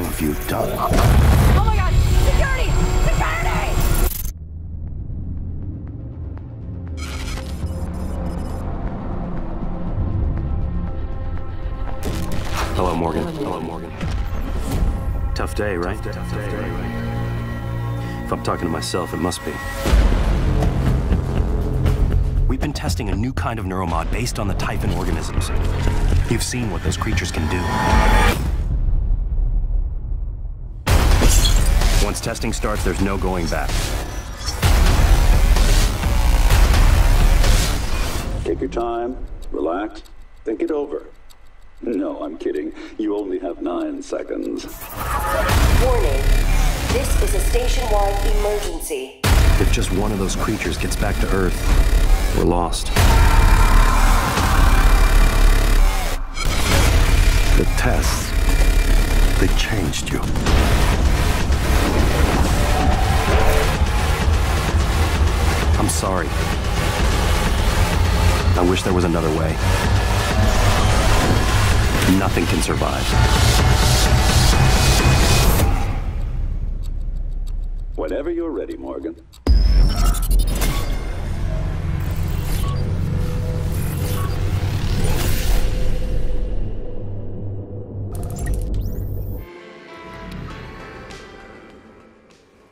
wrong have you done? Oh my god! Security! Security! Hello, Morgan. Hello, Morgan. Tough day, right? Tough day, right? If I'm talking to myself, it must be. We've been testing a new kind of neuromod based on the Typhon organisms. You've seen what those creatures can do. Once testing starts, there's no going back. Take your time, relax, think it over. No, I'm kidding. You only have nine seconds. Warning. This is a station-wide emergency. If just one of those creatures gets back to Earth, we're lost. The tests, they changed you. I'm sorry. I wish there was another way. Nothing can survive. Whenever you're ready, Morgan.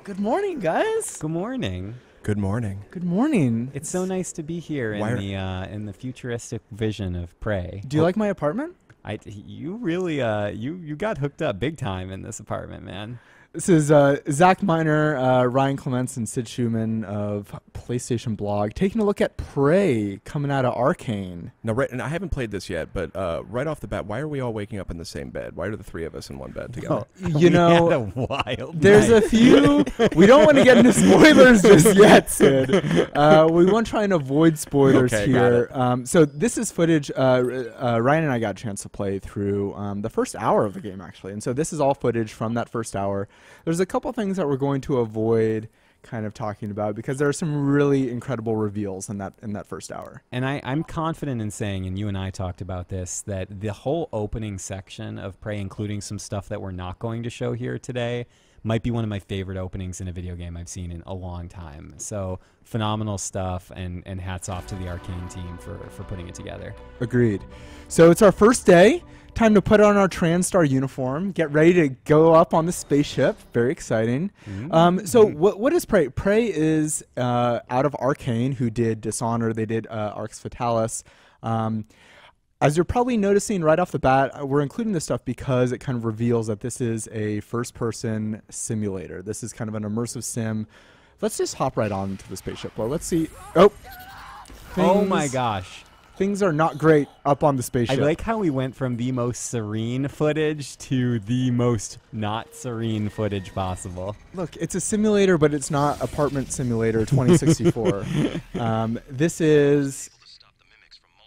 Good morning, guys. Good morning. Good morning. Good morning. It's so nice to be here in Why are- the uh, in the futuristic vision of prey. Do you like my apartment? I you really uh you you got hooked up big time in this apartment, man. This is uh, Zach Miner, uh, Ryan Clements, and Sid Shuman of PlayStation Blog taking a look at Prey coming out of Arkane. Now, right, and I haven't played this yet, but uh, right off the bat, why are we all waking up in the same bed? Why are the three of us in one bed together? You We had know, a wild. there's night. a few. we don't want to get into spoilers just yet, Sid. Uh, we want to try and avoid spoilers Okay, here. Um, so this is footage. Uh, uh, Ryan and I got a chance to play through um, the first hour of the game, actually, and so this is all footage from that first hour. There's a couple things that we're going to avoid kind of talking about because there are some really incredible reveals in that in that first hour. And I, I'm confident in saying, and you and I talked about this, that the whole opening section of Prey, including some stuff that we're not going to show here today, might be one of my favorite openings in a video game I've seen in a long time. So phenomenal stuff, and, and hats off to the Arkane team for, for putting it together. Agreed. So it's our first day. Time to put on our TranStar uniform. Get ready to go up on the spaceship. Very exciting. Um, so what what is Prey? Prey is uh, out of Arkane, who did Dishonor. They did uh, Arx Fatalis. Um, as you're probably noticing right off the bat, uh, we're including this stuff because it kind of reveals that this is a first-person simulator. This is kind of an immersive sim. Let's just hop right on to the spaceship. Well, let's see. Oh. Oh my gosh. Things are not great up on the spaceship. I like how we went from the most serene footage to the most not serene footage possible. Look, it's a simulator, but it's not Apartment Simulator 2064. um, this is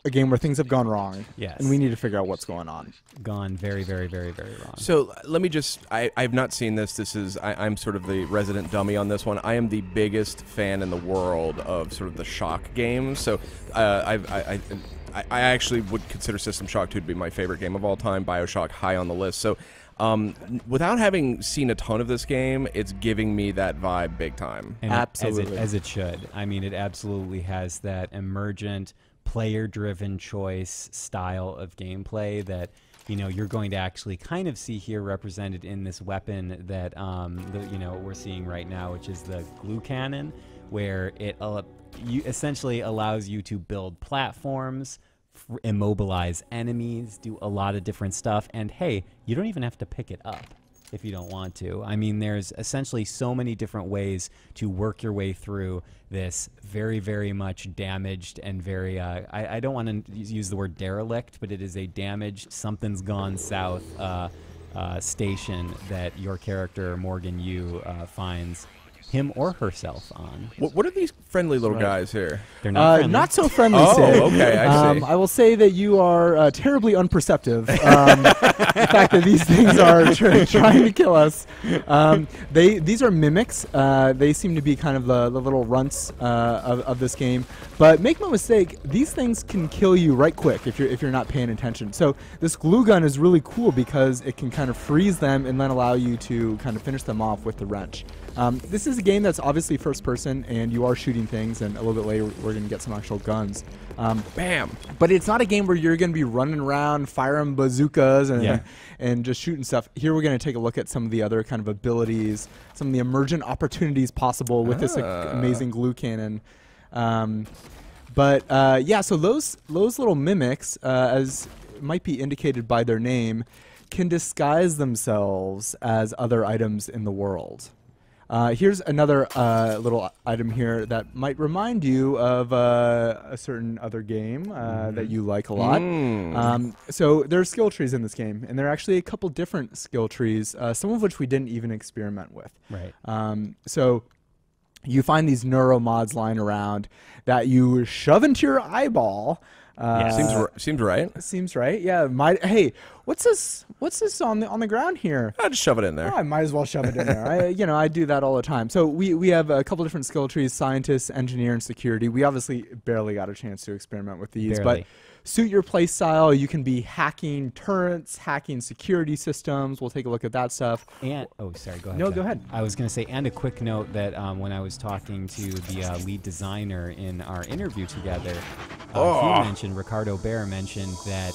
a game where things have gone wrong. Yes. And we need to figure out what's going on. Gone very, very, very, very wrong. So let me just, I, I've not seen this. This is, I, I'm sort of the resident dummy on this one. I am the biggest fan in the world of sort of the shock games. So uh, I've, I, I, I, I actually would consider System Shock 2 to be my favorite game of all time, Bioshock high on the list. So um, without having seen a ton of this game, it's giving me that vibe big time. And Absolutely. As it, as it should. I mean, it absolutely has that emergent, player driven choice style of gameplay that. You know, you're going to actually kind of see here represented in this weapon that um, the, you know we're seeing right now, which is the glue cannon, where it uh, you essentially allows you to build platforms, immobilize enemies, do a lot of different stuff, and hey, you don't even have to pick it up if you don't want to. I mean, there's essentially so many different ways to work your way through this very, very much damaged and very, uh, I, I don't want to use the word derelict, but it is a damaged, something's gone south uh, uh, station that your character, Morgan Yu, uh, finds him or herself on. What, what are these friendly little Right. guys here? They're not Uh, friendly. not so friendly. Oh, Sid. okay, I um. I will say that you are uh, terribly unperceptive. Um, the fact that these things are tr- trying to kill us. Um, they these are mimics. Uh, they seem to be kind of the, the little runts uh, of, of this game. But make no mistake, these things can kill you right quick if you're if you're not paying attention. So this glue gun is really cool because it can kind of freeze them and then allow you to kind of finish them off with the wrench. Um, this is a game that's obviously first person, and you are shooting things. And a little bit later, we're going to get some actual guns. Um, Bam. but it's not a game where you're going to be running around firing bazookas and Yeah. and just shooting stuff. Here we're going to take a look at some of the other kind of abilities, some of the emergent opportunities possible with this like, Ah. amazing glue cannon. Um, but uh, yeah, so those those little mimics, uh, as might be indicated by their name, can disguise themselves as other items in the world. Uh, here's another uh, little item here that might remind you of uh, a certain other game uh, that you like a lot. Mm. Um, so there are skill trees in this game, and there are actually a couple different skill trees, uh, some of which we didn't even experiment with. Right. Um, so you find these neuromods lying around that you shove into your eyeball. Uh, Seems r- seems right. seems right. Yeah. My Hey, what's this? What's this on the on the ground here? I'll just shove it in there. Oh, I might as well shove it in there. I, you know, I do that all the time. So we, we have a couple different skill trees: scientist, engineer, and security. We obviously barely got a chance to experiment with these, Barely. but suit your play style. You can be hacking turrets, hacking security systems. We'll take a look at that stuff. And oh, sorry, go ahead. No, go ahead. I was going to say, and a quick note that um, when I was talking to the uh, lead designer in our interview together, uh, he mentioned Ricardo Bare mentioned that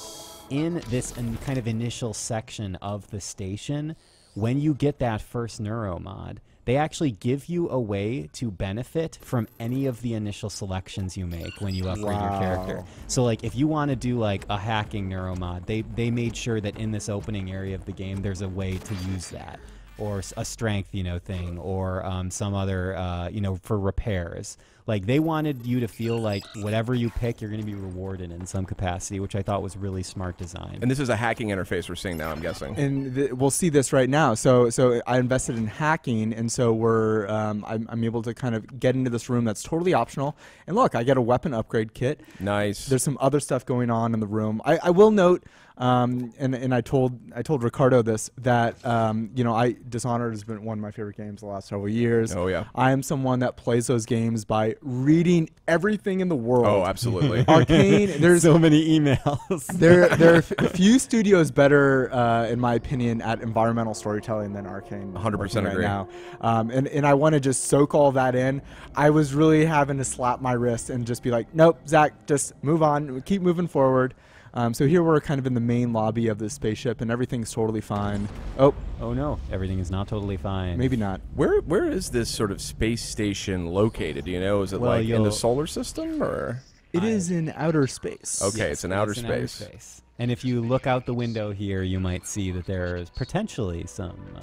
in this in kind of initial section of the station, when you get that first neuromod. They actually give you a way to benefit from any of the initial selections you make when you upgrade your character. So like if you want to do like a hacking neuromod, they they made sure that in this opening area of the game there's a way to use that or a strength, you know, thing or um, some other uh, you know for repairs. Like they wanted you to feel like whatever you pick, you're going to be rewarded in some capacity, which I thought was really smart design. And this is a hacking interface we're seeing now. I'm guessing. and th- we'll see this right now. So, so I invested in hacking, and so we're um, I'm, I'm able to kind of get into this room that's totally optional. And look, I get a weapon upgrade kit. nice. There's some other stuff going on in the room. I, I will note, um, and and I told I told Ricardo this that um, you know I Dishonored has been one of my favorite games the last several years. Oh, yeah. I am someone that plays those games by reading everything in the world. oh, absolutely. Arkane. There's so many emails. there, there are few studios better, uh, in my opinion, at environmental storytelling than Arkane. 100% working right agree. now. Um, and, and I want to just soak all that in. I was really having to slap my wrist and just be like, nope, Zach, just move on, keep moving forward. Um, so here we're kind of in the main lobby of this spaceship, and everything's totally fine. Oh, oh no, everything is not totally fine. maybe not. where where is this sort of space station located? Do you know? Is it Well, like in the solar system or? It I- is in outer space. Okay, Yes, it's in outer it's space. And if you look out the window here, you might see that there is potentially some uh,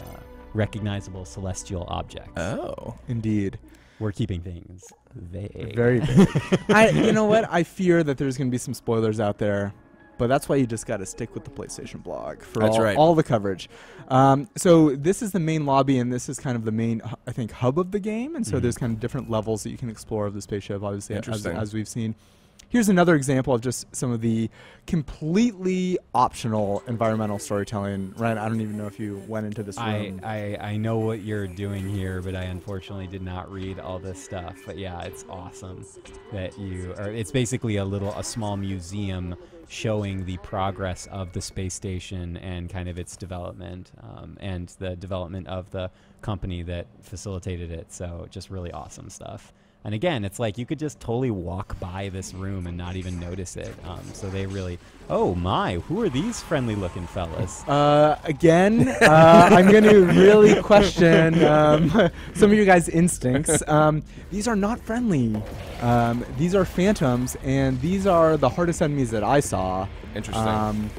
recognizable celestial objects. Oh. Indeed. We're keeping things vague. Very big. I, you know what? I fear that there's going to be some spoilers out there, but that's why you just got to stick with the PlayStation blog for all, right. all the coverage. Um, so this is the main lobby, and this is kind of the main, I think, hub of the game. And so there's kind of different levels that you can explore of the spaceship, obviously, as, as we've seen. Here's another example of just some of the completely optional environmental storytelling. Ryan, I don't even know if you went into this I, room. I, I know what you're doing here, but I unfortunately did not read all this stuff. But yeah, it's awesome that you are. It's basically a little, a small museum showing the progress of the space station and kind of its development um, and the development of the company that facilitated it. So just really awesome stuff. And again, it's like you could just totally walk by this room and not even notice it. Um, so they really, oh my, who are these friendly looking fellas? Uh, again, uh, I'm going to really question um, some of you guys' instincts. Um, these are not friendly. Um, these are phantoms, and these are the hardest enemies that I saw. Interesting.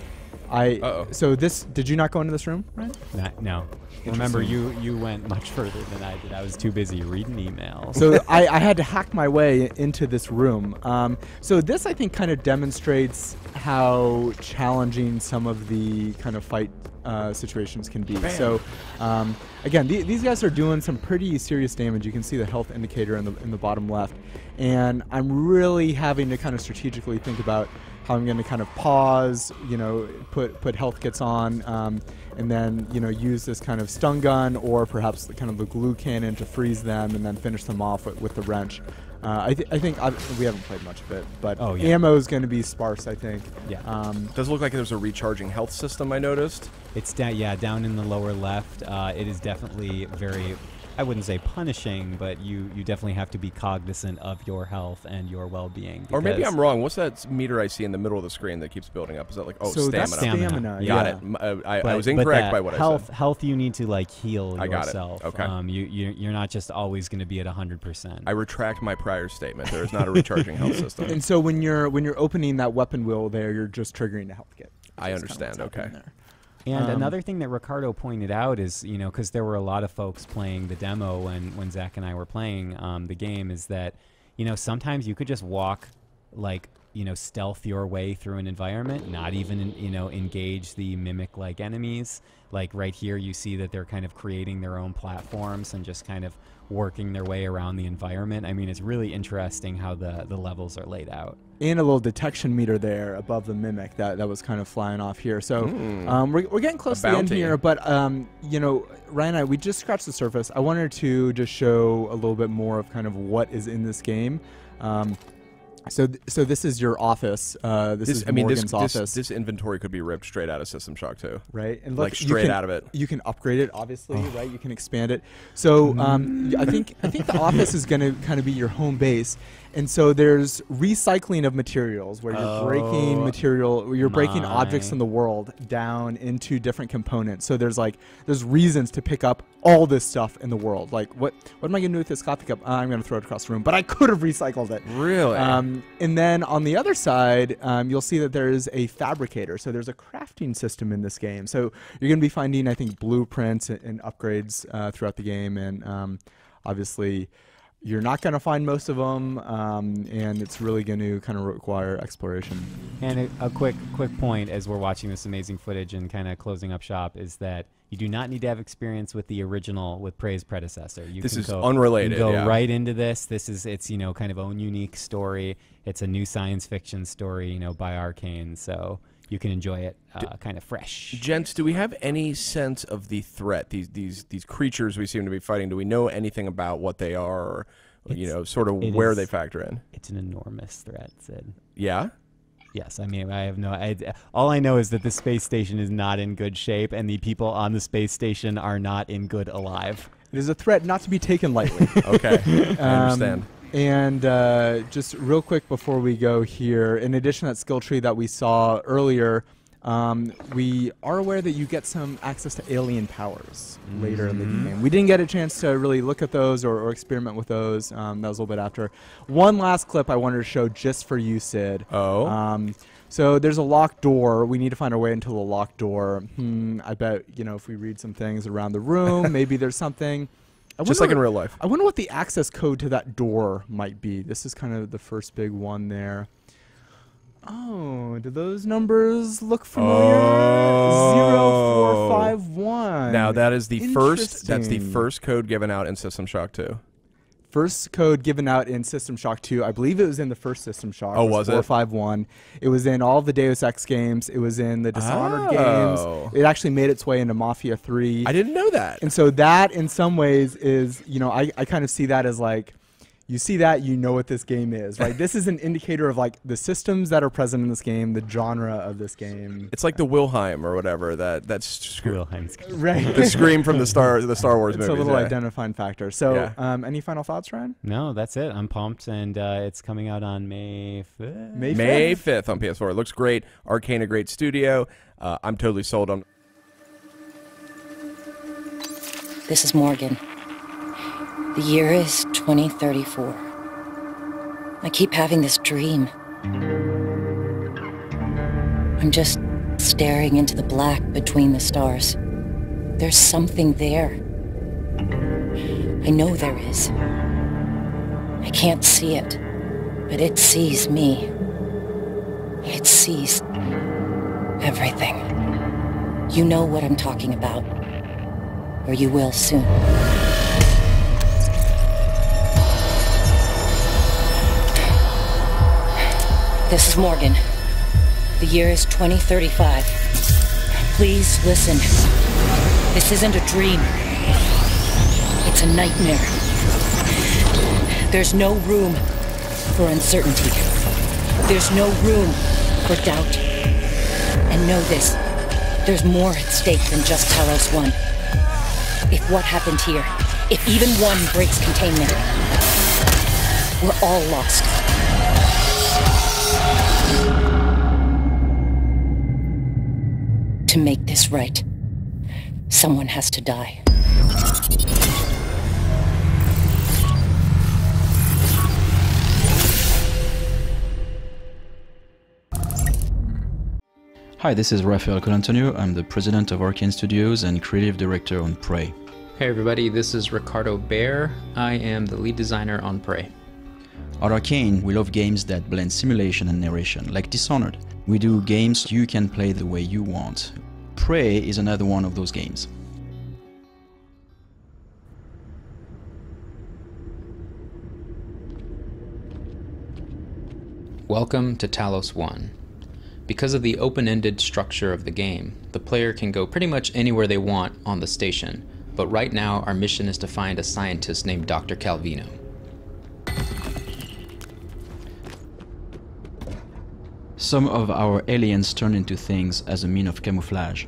I Uh-oh. so this did you not go into this room? Ryan? Not- no. Remember, you you went much further than I did. I was too busy reading emails. So I, I had to hack my way into this room. Um, so this I think kind of demonstrates how challenging some of the kind of fight uh, situations can be. So um, again, the, these guys are doing some pretty serious damage. You can see the health indicator in the in the bottom left, and I'm really having to kind of strategically think about how I'm going to kind of pause, you know, put put health kits on, um, and then you know use this kind of stun gun or perhaps the kind of the glue cannon to freeze them and then finish them off with, with the wrench. Uh, I, th- I think i we haven't played much of it, but Oh, yeah. ammo is going to be sparse. I think. Yeah. Um, Does look like there's a recharging health system. I noticed. It's down, yeah, down in the lower left. Uh, it is definitely very, I wouldn't say punishing, but you you definitely have to be cognizant of your health and your well-being. Or maybe I'm wrong. What's that meter I see in the middle of the screen that keeps building up? Is that like oh so stamina? that's stamina. Got Got yeah. it. Uh, I, I But- was incorrect by what health, I said. Health, you need to like heal I got it. yourself. Okay. Um, you you're, you're not just always going to be at hundred percent. I retract my prior statement. There is not a recharging health system. And so when you're when you're opening that weapon wheel there, you're just triggering the health kit. I That's kinda understand. what's Okay. And Um, another thing that Ricardo pointed out is, you know, because there were a lot of folks playing the demo when when Zach and I were playing um, the game, is that, you know, sometimes you could just walk, like, you know, stealth your way through an environment, not even, you know, engage the mimic like enemies. Like right here, you see that they're kind of creating their own platforms and just kind of working their way around the environment. I mean, it's really interesting how the the levels are laid out. and a little detection meter there above the mimic that, that was kind of flying off here. So um, we're, we're getting close to the end here, but um, you know, Ryan and I, we just scratched the surface. I wanted to just show a little bit more of kind of what is in this game. Um, so, th- so this is your office. Uh, this, This, is I mean, this, Morgan's this office, this inventory could be ripped straight out of System Shock 2. right? And look, like, straight can- out of it. You can upgrade it, obviously, right? You can expand it. So um, I think I think the office is going to kind of be your home base, and so there's recycling of materials where you're breaking Oh, material, you're breaking objects in the world down into different components. So there's like there's reasons to pick up all this stuff in the world. Like what what am I going to do with this coffee cup? Uh, I'm going to throw it across the room, but I could have recycled it. Really? Um, and then on the other side, um, you'll see that there is a fabricator. So there's a crafting system in this game. So you're going to be finding, I think, blueprints and, and upgrades uh, throughout the game. And um, obviously, you're not going to find most of them, um, and it's really going to kind of require exploration. And a, a quick quick point as we're watching this amazing footage and kind of closing up shop is that you do not need to have experience with the original with Prey's predecessor. You This can is go, unrelated, You can go yeah. right into this. This is its you know kind of own unique story. It's a new science fiction story you know by Arkane, so you can enjoy it uh, kind of fresh. Gents, do we have any sense of the threat? These these these creatures we seem to be fighting. Do we know anything about what they are, or you know, sort of it where is- they factor in? It's an enormous threat, Sid. Yeah. Yes, I mean I have no. I, all I know is that the space station is not in good shape, and the people on the space station are not in good alive. It is a threat not to be taken lightly. Okay, I Um, understand. And uh, just real quick before we go here, in addition to that skill tree that we saw earlier, um, we are aware that you get some access to alien powers later in the game. We didn't get a chance to really look at those or, or experiment with those. Um, that was a little bit after. One last clip I wanted to show just for you, Sid. Oh. Um, so there's a locked door. We need to find our way into the locked door. Hmm, I bet you know if we read some things around the room, maybe there's something. I Just like in real life. I wonder what the access code to that door might be. This is kind of the first big one there. Oh, do those numbers look familiar? Oh. Zero four five one. Now that is the first. That's the first code given out in System Shock 2. First code given out in System Shock 2. I believe it was in the first System Shock. Oh, was it? 451. It was in all the Deus Ex games. It was in the Dishonored Oh. games. It actually made its way into Mafia 3. I didn't know that. And so that, in some ways, is you know I, I kind of see that as like, you see that you know what this game is, right? this is an indicator of like the systems that are present in this game, the genre of this game. It's like the Wilhelm or whatever that that's sc- Wilhelm's Right. the scream from the Star the Star Wars movie. it's a little yeah. identifying factor. So, Yeah. um, any final thoughts, Ryan? No, that's it. I'm pumped, and uh, it's coming out on May 5th. May May 5th? 5th on PS4. It looks great. Arkane, a great studio. Uh, I'm totally sold on. This is Morgan. The year is 2034. I keep having this dream. I'm just staring into the black between the stars. There's something there. I know there is. I can't see it, but it sees me. It sees everything. You know what I'm talking about. Or you will soon. This is Morgan. The year is 2035. Please listen. This isn't a dream. It's a nightmare. There's no room for uncertainty. There's no room for doubt. And know this, there's more at stake than just Talos 1. If what happened here, if even one breaks containment, we're all lost. To make this right, someone has to die. Hi, this is Rafael Colantonio. I'm the president of Arkane Studios and creative director on Prey. Hey everybody, this is Ricardo Bare. I am the lead designer on Prey. At Arkane, we love games that blend simulation and narration, like Dishonored. We do games you can play the way you want. Prey is another one of those games. Welcome to Talos 1. Because of the open-ended structure of the game, the player can go pretty much anywhere they want on the station, but right now our mission is to find a scientist named Dr. Calvino. Some of our aliens turn into things as a mean of camouflage.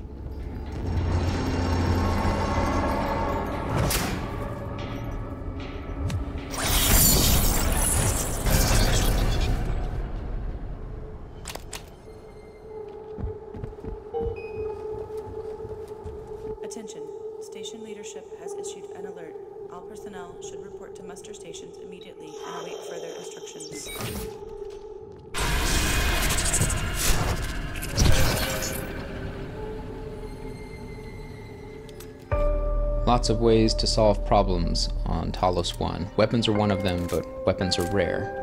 Attention. Station leadership has issued an alert. All personnel should report to muster stations immediately and await further instructions. Lots of ways to solve problems on Talos 1. Weapons are one of them, but weapons are rare.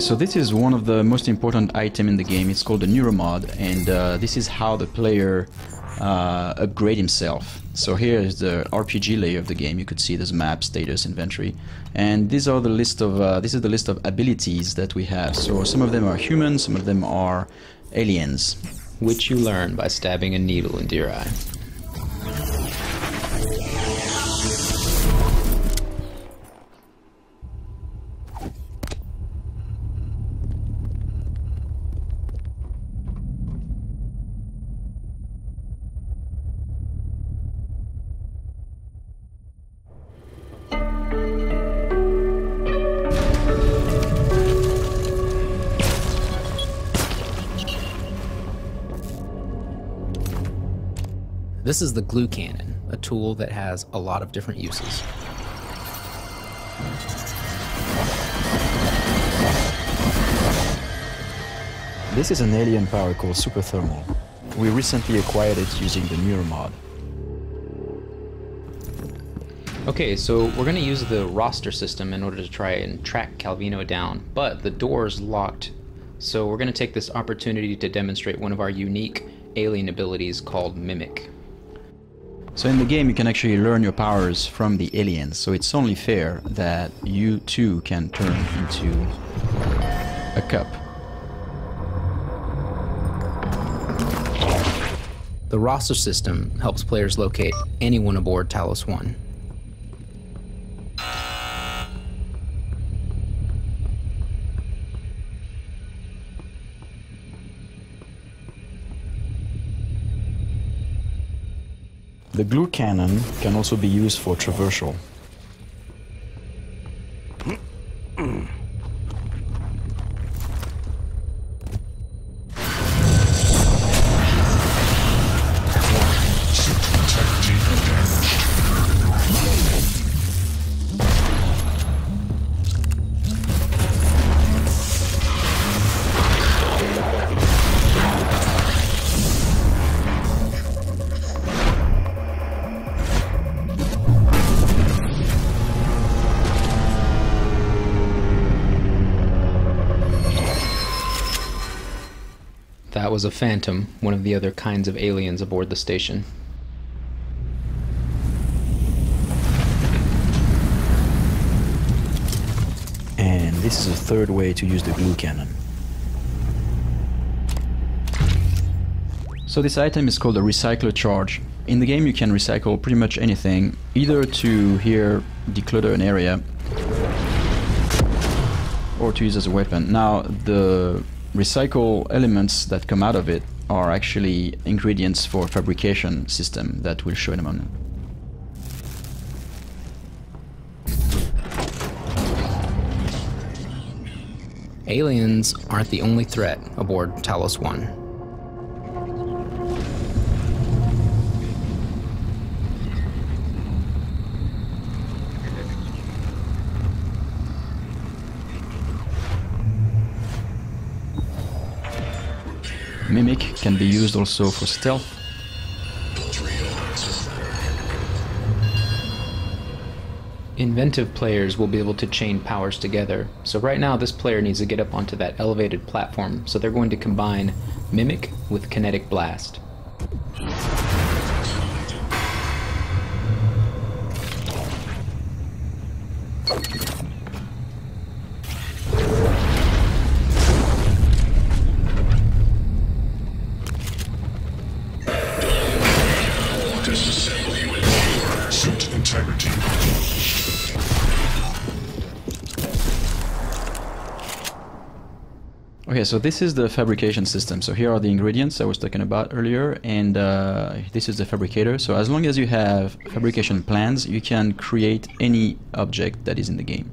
So this is one of the most important item in the game. It's called the Neuromod, and uh, this is how the player uh, upgrade himself. So here is the RPG layer of the game. You could see there's map, status, inventory, and these are the list of uh, this is the list of abilities that we have. So some of them are human, some of them are aliens. Which you learn by stabbing a needle into your eye. This is the glue cannon, a tool that has a lot of different uses. This is an alien power called Super Thermal. We recently acquired it using the Neuromod. Okay, so we're going to use the roster system in order to try and track Calvino down, but the door is locked. So we're going to take this opportunity to demonstrate one of our unique alien abilities called Mimic. So in the game you can actually learn your powers from the aliens, so it's only fair that you too can turn into a cup. The roster system helps players locate anyone aboard Talos 1. The glue cannon can also be used for traversal. Was a phantom, one of the other kinds of aliens aboard the station. And this is a third way to use the glue cannon. So this item is called a recycler charge. In the game you can recycle pretty much anything, either to here declutter an area or to use as a weapon. Now the recycle elements that come out of it are actually ingredients for fabrication system that we'll show in a moment. Aliens aren't the only threat aboard Talos 1. Mimic can be used also for stealth. Inventive players will be able to chain powers together. So right now this player needs to get up onto that elevated platform, so they're going to combine Mimic with Kinetic Blast. so this is the fabrication system. So here are the ingredients I was talking about earlier, and uh, this is the fabricator. So as long as you have fabrication plans, you can create any object that is in the game.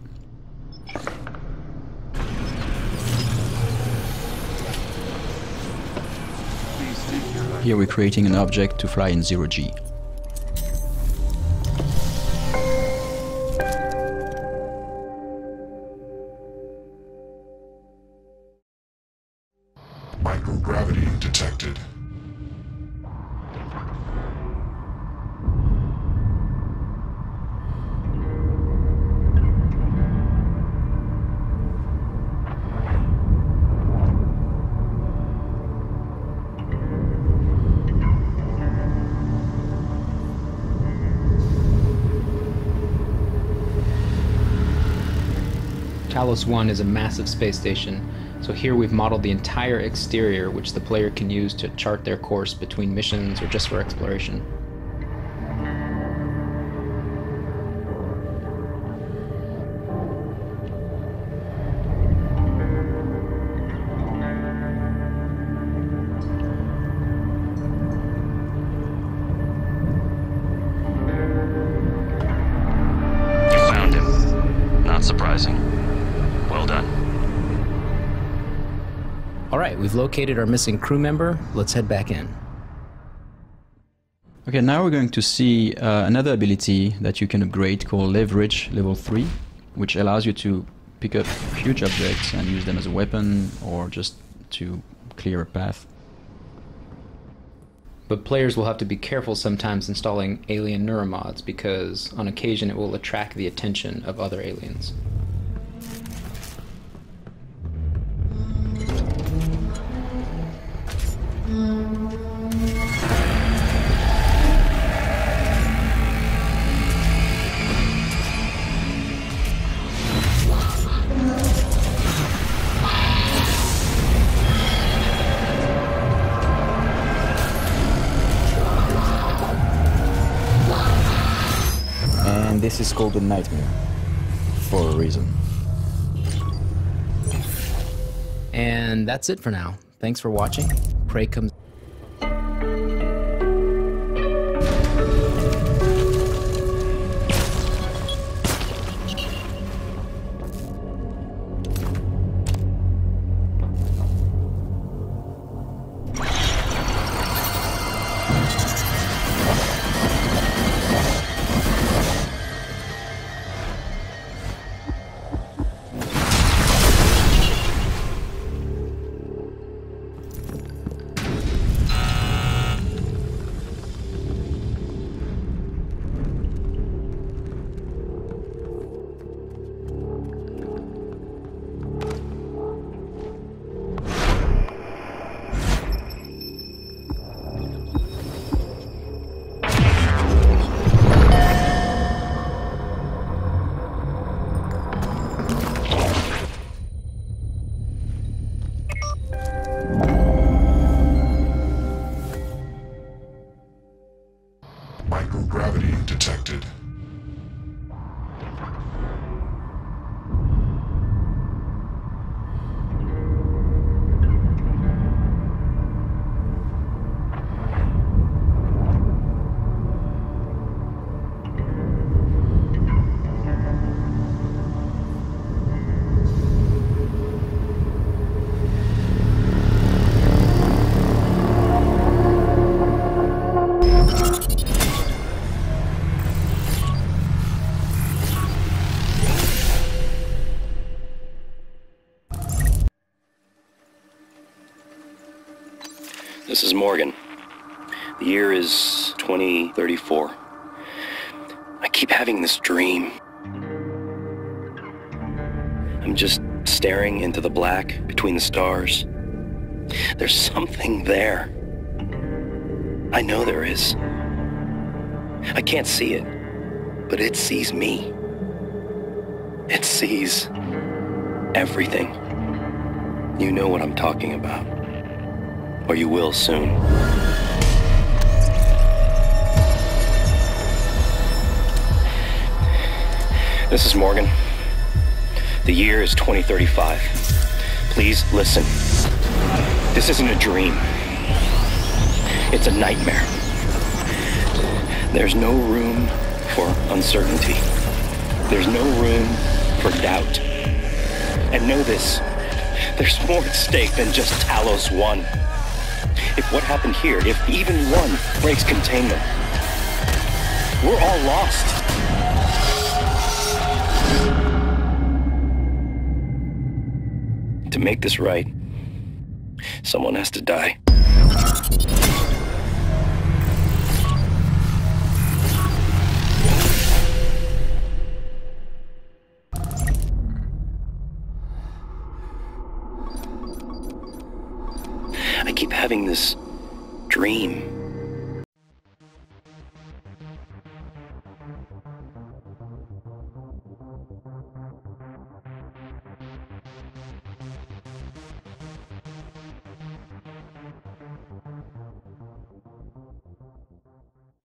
Here we're creating an object to fly in 0G. Talos 1 is a massive space station, so here we've modeled the entire exterior which the player can use to chart their course between missions or just for exploration. Located our missing crew member. Let's head back in. Okay, now we're going to see uh, another ability that you can upgrade called Leverage Level 3, which allows you to pick up huge objects and use them as a weapon or just to clear a path. But players will have to be careful sometimes installing alien neuromods because on occasion it will attract the attention of other aliens. Is called a nightmare for a reason. And that's it for now. Thanks for watching. Prey comes. Detected. Morgan. The year is 2034. I keep having this dream. I'm just staring into the black between the stars. There's something there. I know there is. I can't see it, but it sees me. It sees everything. You know what I'm talking about. Or you will soon. This is Morgan. The year is 2035. Please listen. This isn't a dream. It's a nightmare. There's no room for uncertainty. There's no room for doubt. And know this, there's more at stake than just Talos 1. If what happened here, if even one breaks containment, we're all lost. To make this right, someone has to die. Having this dream.